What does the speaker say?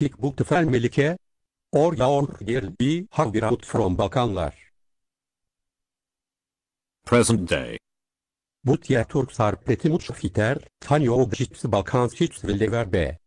Ik boekte vermelike. Or your will be out from bakanlar. Present day. But je Turk sarpeti muç fiter, tan yo objits bakan hiç lever be.